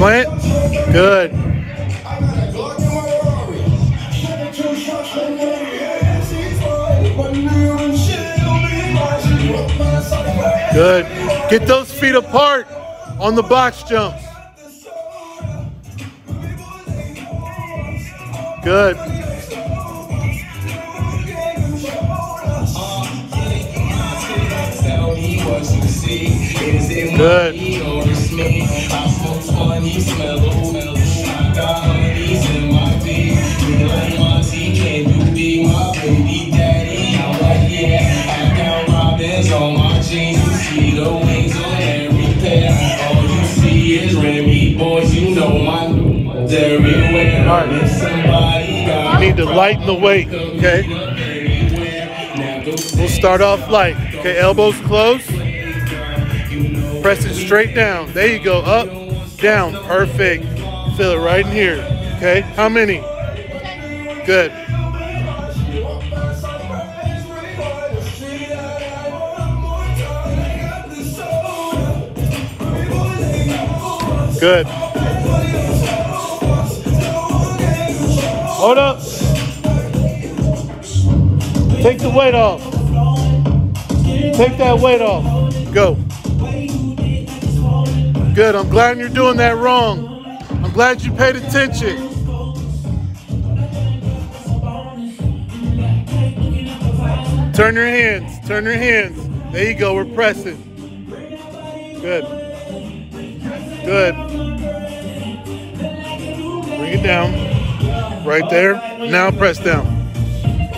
Good. Good. Get those feet apart on the box jumps. Good. Good. Oh, oh on my jeans, you see the wings on every pair. All you see is Remy, boys. You know my they're everywhere. If somebody got You need to lighten the weight, okay? We'll start off light. Okay, elbows close. Press it straight down. There you go. Up, down. Perfect. Feel it right in here. Okay, how many? Good. Good. Hold up. Take the weight off. Take that weight off. Go. Good. I'm glad you're doing that wrong. I'm glad you paid attention. Turn your hands. Turn your hands. There you go. We're pressing. Good. Good. Bring it down. Right there. Now press down.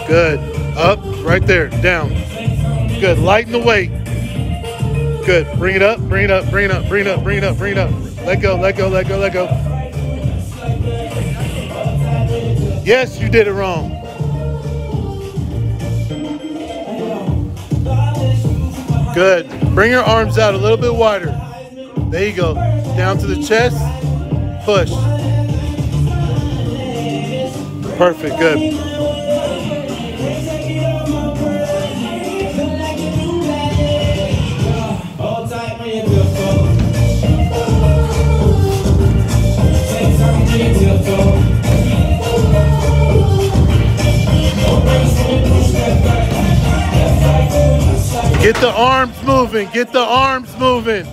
Good. Up. Right there. Down. Good. Lighten the weight. Good. Bring it up. Bring it up. Bring it up. Bring it up. Bring it up. Bring it up. Let go. Let go. Let go. Let go. Yes, you did it wrong. Good. Bring your arms out a little bit wider. There you go. Down to the chest. Push. Perfect. Good. The arms moving. Get the arms moving.